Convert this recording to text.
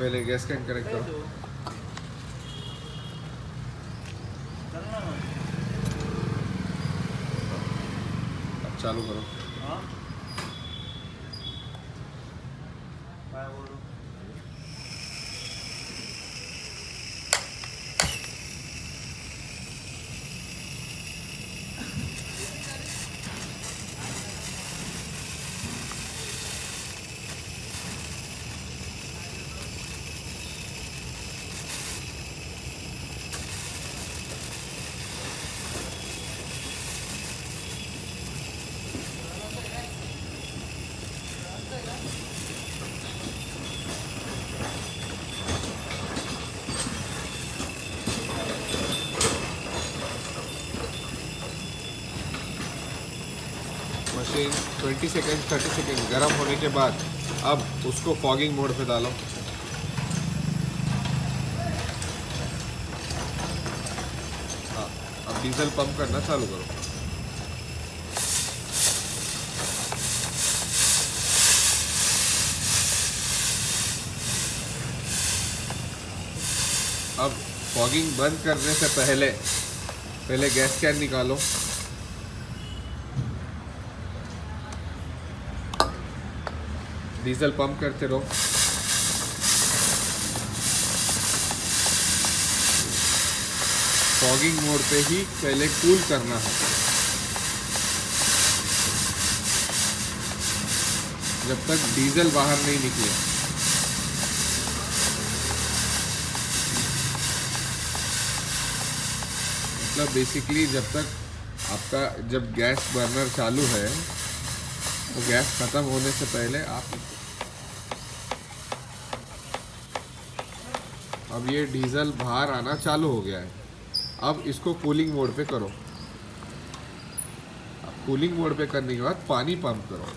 पहले gas can connect करो। चालू करो। मशीन 20 सेकेंड 30 सेकेंड गर्म होने के बाद अब उसको फॉगिंग मोड पे डालो। हाँ अब डीजल पंप करना चालू करो। अब फॉगिंग बंद करने से पहले पहले गैस कैन निकालो। डीजल पंप करते रहो। फॉगिंग मोड पे ही पहले कूल करना है। जब तक डीजल बाहर नहीं निकले। मतलब बेसिकली जब तक आपका, जब गैस बर्नर चालू है वो गैस ख़त्म होने से पहले आप अब ये डीजल बाहर आना चालू हो गया है। अब इसको कूलिंग मोड पे करो। अब कूलिंग मोड पे करने के बाद पानी पंप करो।